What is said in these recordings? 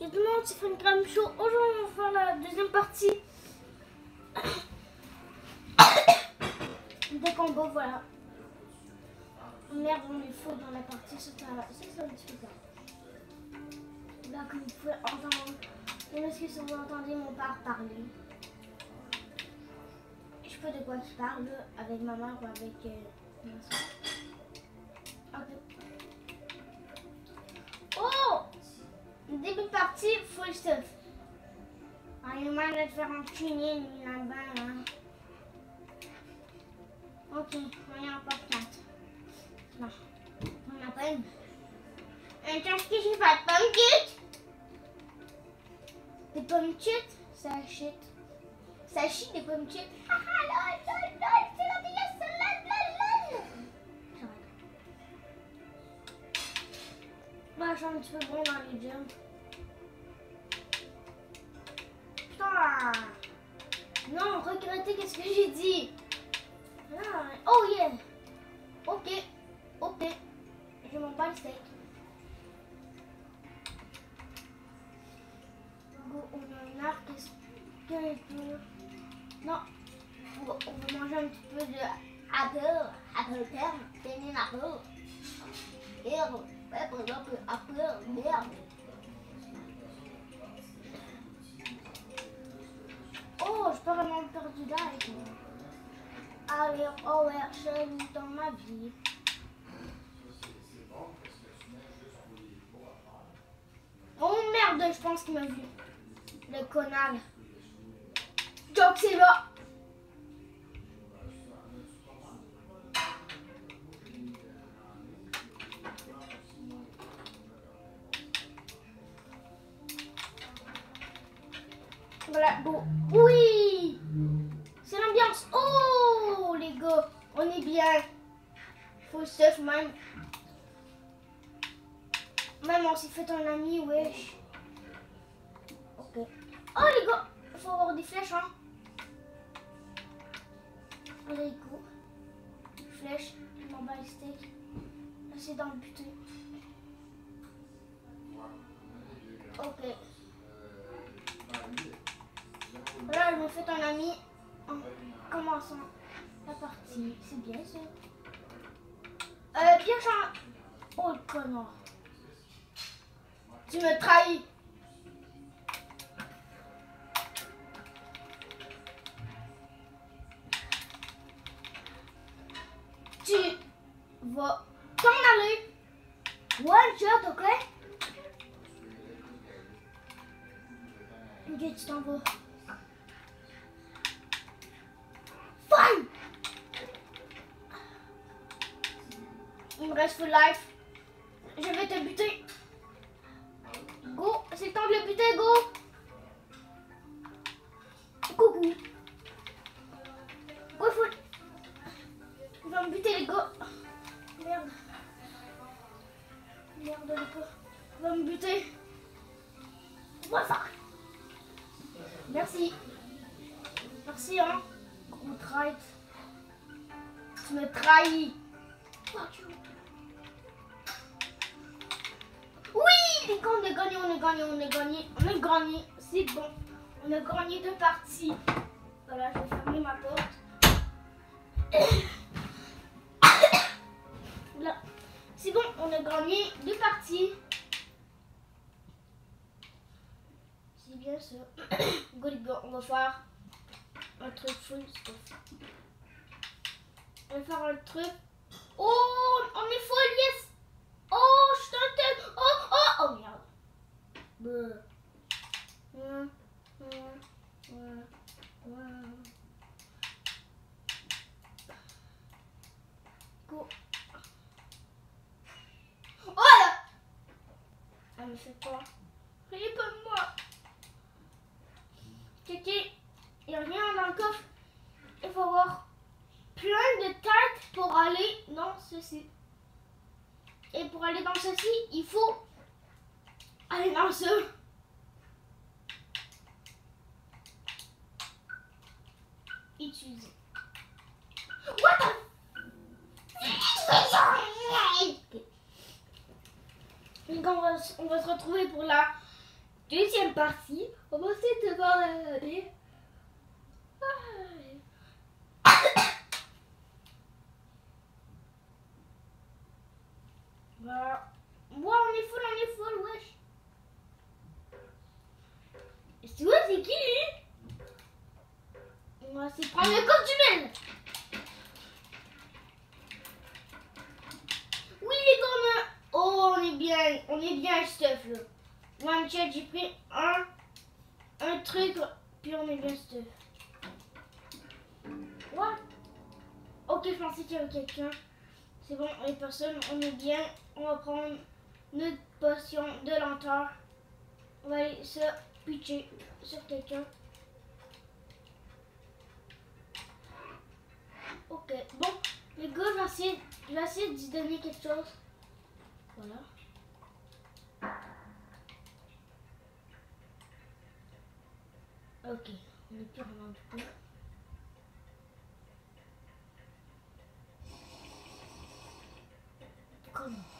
Je demande si fait une crème chaud. Aujourd'hui, on va faire la deuxième partie. Des combos, voilà. Merde, on est faux dans la partie. C'est ça, c'est un petit peu Là, comme vous pouvez entendre, je m'excuse si vous entendez mon père parler. Je sais pas de quoi je parle avec ma mère ou avec euh, ma soeur. Début de partie, full stuff. Ah, il m'a de faire un là-bas. Hein. Ok, on est en part 4. Non, on n'a pas une. Un qu'est-ce que j'ai pas de pommes chites Des pommes chites Ça chute. Ça chute des pommes chites. Ah ah, Bah, je suis un petit peu bon dans les jumps. Putain Non, regrettez qu'est-ce que j'ai dit? Ah, Oh yeah Ok, ok. Je m'en bats le steak. On a un arc, est-ce que Non, on va, manger un petit peu de apple, apple terme, c'est apple. Ouais, par exemple, après, merde. Oh, je peux vraiment faire du. Allez, oh ouais, je dans ma vie. Oh merde, je pense qu'il m'a vu. Le connard. Donc c'est là. Voilà, bon. Oui C'est l'ambiance. Oh, les gars, on est bien. Faut stuff, même. Même on s'est fait un ami, wesh. Ok. Oh, les gars, faut avoir des flèches, hein. Allez, go. Flèche, m'en bats les c'est dans le butin. Ok. Là, je me fais ton ami en commençant la partie. C'est bien ça. Euh, bien chant. Oh, le connard. Tu me trahis. Tu vas t'en aller. One shot, ok? Ok, tu t'en vas. Il me reste full life. Je vais te buter. Go, c'est le temps de le buter, go. Coucou. Go full. Il va me buter, les gars. Merde. Merde, les gars. Il va me buter. Voilà. Merci. Merci, hein. Gros. Tu me trahis. Gars, on a gagné, on a gagné, on a gagné, on a gagné. C'est bon. On a gagné deux parties. Voilà, je vais fermer ma porte. C'est bon, on a gagné deux parties. C'est bien ça. On va faire un truc full stuff. On va faire un truc Oh, on est full, yes. Oh. Merde. Bleu. Go. Oh là Elle me fait quoi pas de moi. Titi, il rien dans le coffre. Il faut voir plein de tartes pour aller dans ceci. Et pour aller dans ceci, il faut aller dans ce. Utiliser. What the... on va, on va se retrouver pour la deuxième partie. On va essayer de voir aller. Voilà. Wow, on est full, on est full, wesh. C'est quoi, c'est qui lui On va de prendre le corps du mail. Oui, les gars, Oh, on est bien, on est bien stuff là. One chat, j'ai pris un, un truc, puis on est bien stuff. What? Ok, je pensais qu'il y avait quelqu'un. C'est bon, on est personne, on est bien. On va prendre notre potion de lenteur. On va aller se pitcher sur quelqu'un. Ok, bon, les gars, je vais essayer, je vais essayer d'y donner quelque chose. Voilà. Ok, on est plus vraiment du coup. Comment?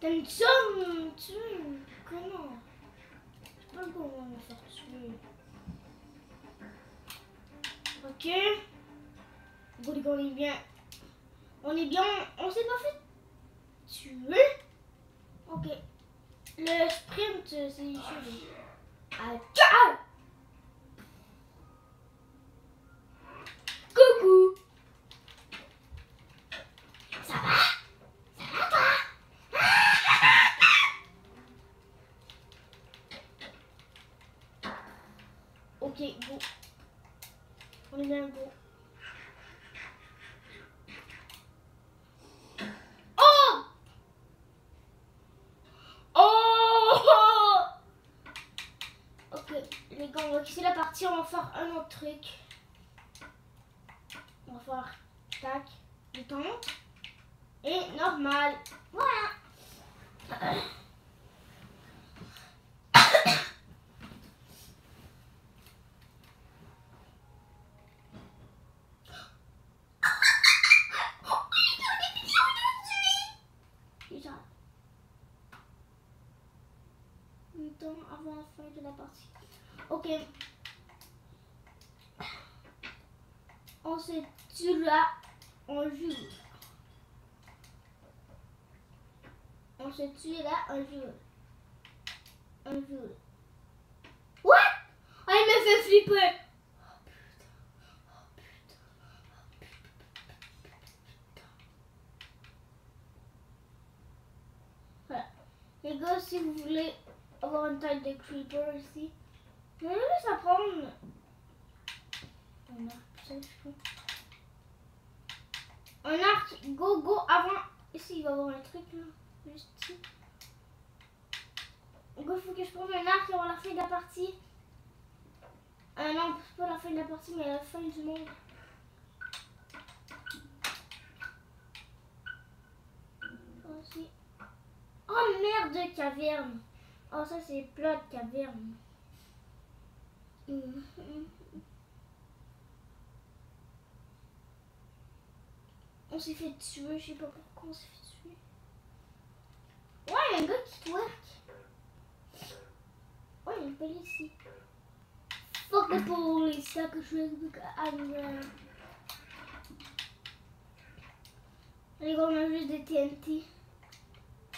T'as une somme tuer Comment? Je sais pas comment me faire tuer. Ok. Bon, on est bien. On est bien. On s'est pas fait tuer. Ok. Le sprint, c'est chelou. Ah, ciao Coucou Ça va Ça va toi Ok, go. On est bien go. Oh Oh Ok, les on va quitter la partie, on va faire un autre truc. On va faire tac, détente et normal. Voilà. Avant la fin de la partie. Ok. On se tue là, on joue. On se tue là, on joue. On joue. What? Ah, il me fait flipper. Voilà. Les gars, si vous voulez avoir une taille de creeper ici, je vais juste apprendre. Un arc, go, go, avant. Ici, il va y avoir un truc là, juste il faut que je prenne un arc avant la fin de la partie. Euh, non, pas la fin de la partie, mais la fin du monde. Oh merde, caverne. Oh, ça c'est plat de caverne. On s'est fait tuer, je sais pas pourquoi on s'est fait tuer. Ouais, il y a un gars qui twerk. Ouais, il y a une police ici. Fuck the police, ça que je fais anger. Les gars, on a juste des TNT.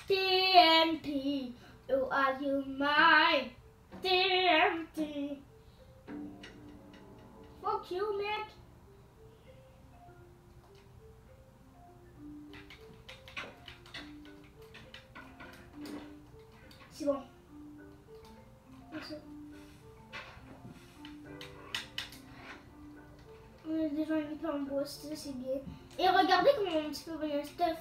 TNT, oh are you mine? TNT. Fuck you, mec. C'est bon. On est déjà invité en boss, c'est bien. Et regardez comment on petit peu bien stuff.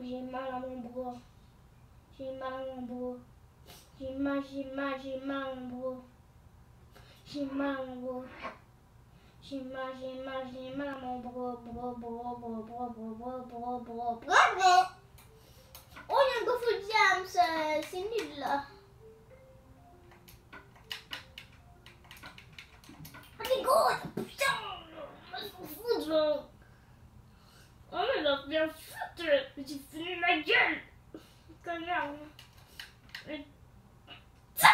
J'ai mal à mon bras. J'ai mal à mon bras. J'ai mal, j'ai mal, j'ai mal à mon bras. J'ai mal à mon bras. J'ai mal, j'ai mal, j'ai mal à mon bras. Bras, bras, bras, bras, bras, bras, bras, bras. Oh, il y a un de jam, c'est nul là. Allez, go! Putain! Genre. Oh, mais a bien foutre! J'ai fini ma gueule! Connard! Ça!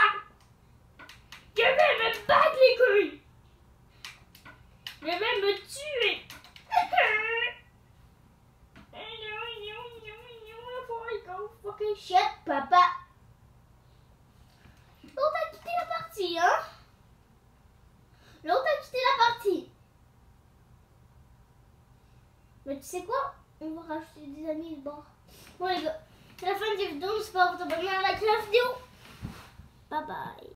Je vais me battre les couilles! Je vais me tuer! Fucking shit, papa! L'autre a quitté la partie, hein? L'autre a quitté la partie. Mais tu sais quoi? On va rajouter des amis de bord. Bon les gars, c'est la fin de cette vidéo. J'espère que vous avez bien liké la vidéo. Bye bye.